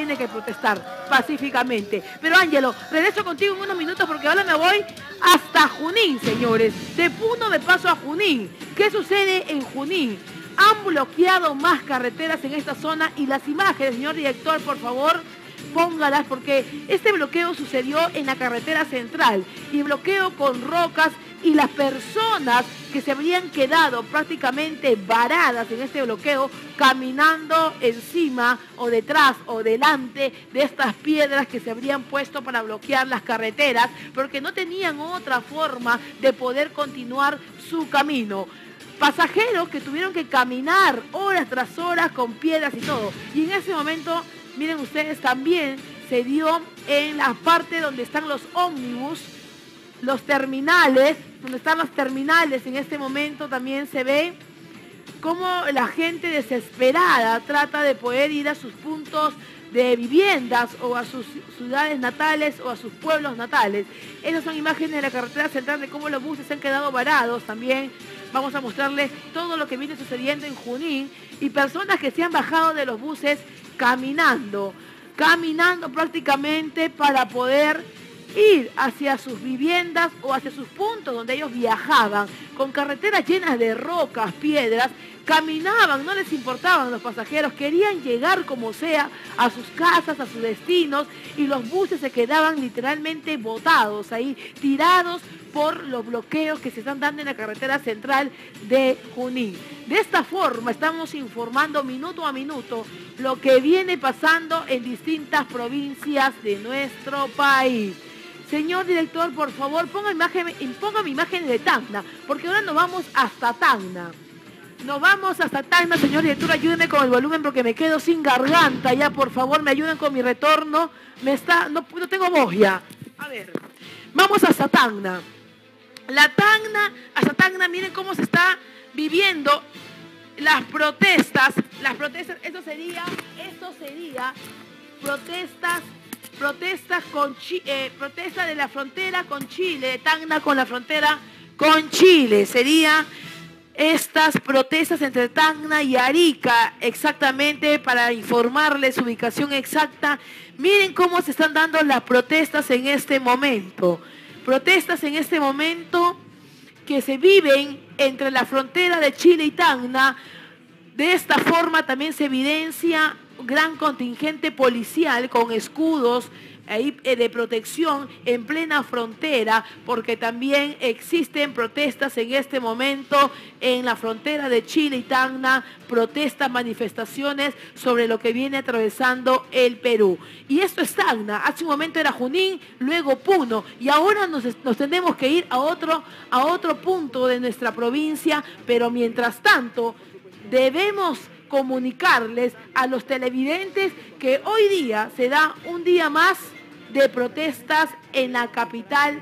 tiene que protestar pacíficamente. Pero Ángelo, regreso contigo en unos minutos porque ahora me voy hasta Junín, señores. De Puno me paso a Junín. ¿Qué sucede en Junín? Han bloqueado más carreteras en esta zona y las imágenes, señor director, por favor, póngalas porque este bloqueo sucedió en la carretera central y bloqueo con rocas y las personas que se habrían quedado prácticamente varadas en este bloqueo caminando encima o detrás o delante de estas piedras que se habrían puesto para bloquear las carreteras porque no tenían otra forma de poder continuar su camino pasajeros que tuvieron que caminar horas tras horas con piedras y todo. Y en ese momento miren ustedes, también se dio en la parte donde están los ómnibus, los terminales, donde están los terminales en este momento también se ve cómo la gente desesperada trata de poder ir a sus puntos de viviendas o a sus ciudades natales o a sus pueblos natales. Esas son imágenes de la carretera central de cómo los buses se han quedado varados también. Vamos a mostrarles todo lo que viene sucediendo en Junín y personas que se han bajado de los buses caminando, caminando prácticamente para poder ir hacia sus viviendas o hacia sus puntos donde ellos viajaban, con carreteras llenas de rocas, piedras, caminaban, no les importaban los pasajeros, querían llegar como sea a sus casas, a sus destinos, y los buses se quedaban literalmente botados ahí, tirados por los bloqueos que se están dando en la carretera central de Junín. De esta forma estamos informando minuto a minuto lo que viene pasando en distintas provincias de nuestro país. Señor director, por favor, ponga, imagen, ponga mi imagen de Tacna, porque ahora nos vamos hasta Tacna. Nos vamos hasta Tacna, señor director, ayúdenme con el volumen porque me quedo sin garganta. Ya, por favor, me ayuden con mi retorno. Me está, no, no tengo voz ya. A ver, vamos hasta Tacna. La Tacna, hasta Tacna, miren cómo se está viviendo las protestas. Las protestas, esto sería, esto sería protestas, protestas con eh, protesta de la frontera con Chile, Tacna con la frontera con Chile. Sería estas protestas entre Tacna y Arica, exactamente para informarles su ubicación exacta. Miren cómo se están dando las protestas en este momento protestas en este momento que se viven entre la frontera de Chile y Tacna. De esta forma también se evidencia gran contingente policial con escudos eh, de protección en plena frontera, porque también existen protestas en este momento en la frontera de Chile y Tacna, protestas, manifestaciones sobre lo que viene atravesando el Perú. Y esto es Tacna, hace un momento era Junín, luego Puno, y ahora nos, nos tenemos que ir a otro, a otro punto de nuestra provincia, pero mientras tanto debemos comunicarles a los televidentes que hoy día se da un día más de protestas en la capital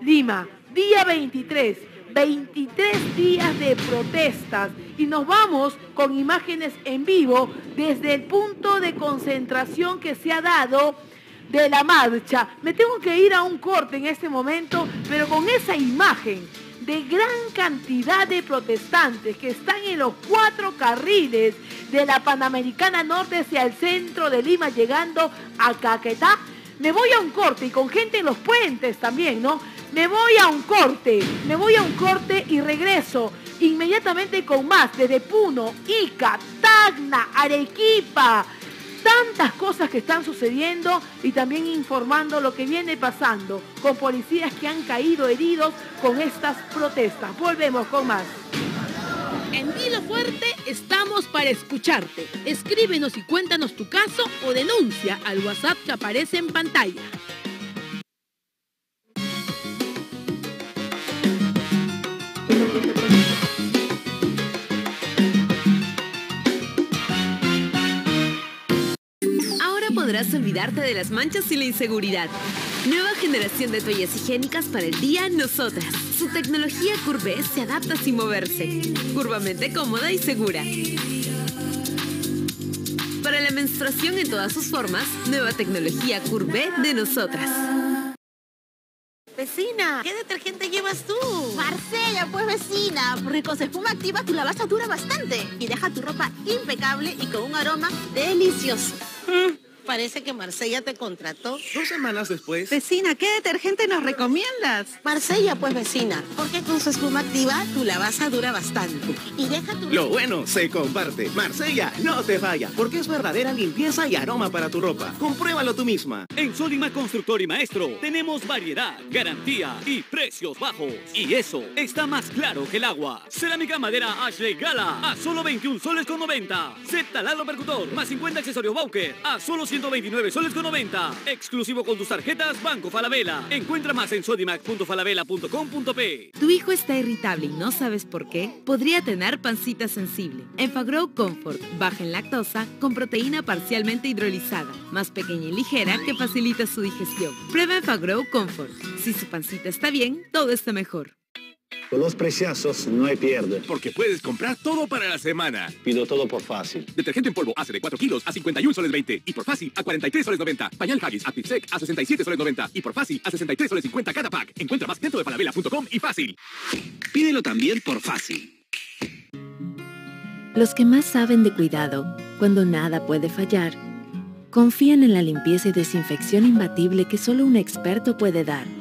Lima. Día 23, 23 días de protestas y nos vamos con imágenes en vivo desde el punto de concentración que se ha dado de la marcha. Me tengo que ir a un corte en este momento, pero con esa imagen de gran cantidad de protestantes que están en los cuatro carriles de la Panamericana Norte hacia el centro de Lima, llegando a Caquetá, me voy a un corte y con gente en los puentes también, ¿no? Me voy a un corte, me voy a un corte y regreso inmediatamente con más desde Puno, Ica, Tacna, Arequipa, tantas cosas que están sucediendo y también informando lo que viene pasando con policías que han caído heridos con estas protestas. Volvemos con más. En Dilo Fuerte estamos para escucharte. Escríbenos y cuéntanos tu caso o denuncia al WhatsApp que aparece en pantalla. Podrás olvidarte de las manchas y la inseguridad. Nueva generación de toallas higiénicas para el día Nosotras. Su tecnología Curve se adapta sin moverse. Curvamente cómoda y segura. Para la menstruación en todas sus formas, nueva tecnología Curve de Nosotras. Vecina, ¿qué detergente llevas tú? Marcella, pues vecina, porque con espuma activa tu lavaza dura bastante y deja tu ropa impecable y con un aroma delicioso. ¿Eh? Parece que Marsella te contrató. Dos semanas después. Vecina, ¿qué detergente nos recomiendas? Marsella, pues vecina, porque con su espuma activa tu lavaza dura bastante. Y deja tu... Lo bueno se comparte. Marsella, no te falla, porque es verdadera limpieza y aroma para tu ropa. Compruébalo tú misma. En Sodimac Constructor y Maestro tenemos variedad, garantía y precios bajos. Y eso está más claro que el agua. Cerámica madera Ashley Gala a solo 21 soles con 90. Set talado percutor más 50 accesorios Bauker a solo 129 soles con 90. Exclusivo con tus tarjetas Banco Falabella. Encuentra más en sodimac.falabella.com.p. ¿Tu hijo está irritable y no sabes por qué? Podría tener pancita sensible. Enfagrow Comfort, baja en lactosa, con proteína parcialmente hidrolizada, más pequeña y ligera que facilita su digestión. Prueba Enfagrow Comfort. Si su pancita está bien, todo está mejor. Con los preciazos no hay pierde. Porque puedes comprar todo para la semana. Pido todo por fácil. Detergente en polvo hace de 4 kilos a 51 soles 20. Y por fácil a 43 soles 90. Pañal Haggis a Pipsec a 67 soles 90. Y por fácil a 63 soles 50 cada pack. Encuentra más dentro de falabella.com y fácil. Pídelo también por fácil. Los que más saben de cuidado, cuando nada puede fallar, confían en la limpieza y desinfección imbatible que solo un experto puede dar.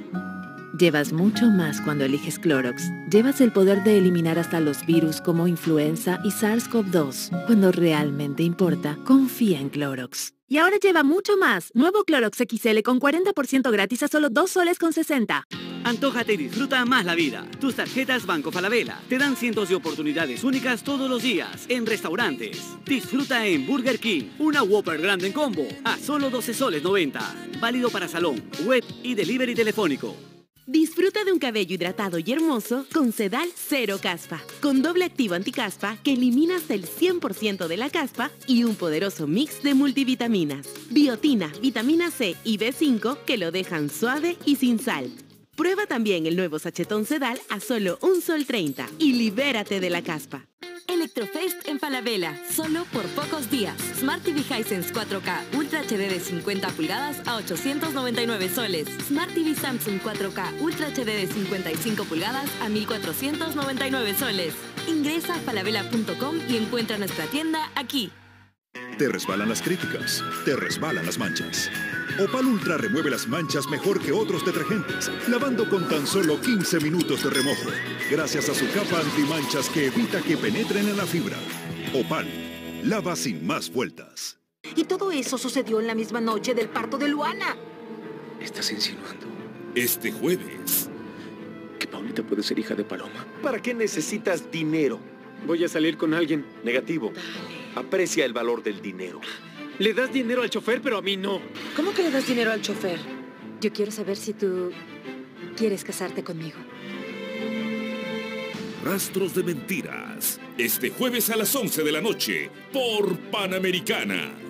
Llevas mucho más cuando eliges Clorox. Llevas el poder de eliminar hasta los virus como influenza y SARS-CoV-2. Cuando realmente importa, confía en Clorox. Y ahora lleva mucho más. Nuevo Clorox XL con 40% gratis a solo 2 soles con 60. Antójate y disfruta más la vida. Tus tarjetas Banco Falabella te dan cientos de oportunidades únicas todos los días en restaurantes. Disfruta en Burger King, una Whopper grande en combo a solo 12 soles 90. Válido para salón, web y delivery telefónico. Disfruta de un cabello hidratado y hermoso con Sedal Cero Caspa, con doble activo anticaspa que elimina hasta el 100% de la caspa y un poderoso mix de multivitaminas. Biotina, vitamina C y B5 que lo dejan suave y sin sal. Prueba también el nuevo sachetón Sedal a solo un sol 30 y libérate de la caspa. Electrofest en Falabella, solo por pocos días. Smart TV Hisense 4K Ultra HD de 50 pulgadas a 899 soles. Smart TV Samsung 4K Ultra HD de 55 pulgadas a 1499 soles. Ingresa a falabella.com y encuentra nuestra tienda aquí. Te resbalan las críticas, te resbalan las manchas. Opal Ultra remueve las manchas mejor que otros detergentes, lavando con tan solo 15 minutos de remojo, gracias a su capa antimanchas que evita que penetren en la fibra. Opal, lava sin más vueltas. Y todo eso sucedió en la misma noche del parto de Luana. ¿Estás insinuando? Este jueves. ¿Que Paulita puede ser hija de Paloma? ¿Para qué necesitas dinero? Voy a salir con alguien. Negativo. Aprecia el valor del dinero. Le das dinero al chofer, pero a mí no. ¿Cómo que le das dinero al chofer? Yo quiero saber si tú quieres casarte conmigo. Rastros de mentiras. Este jueves a las 11 de la noche por Panamericana.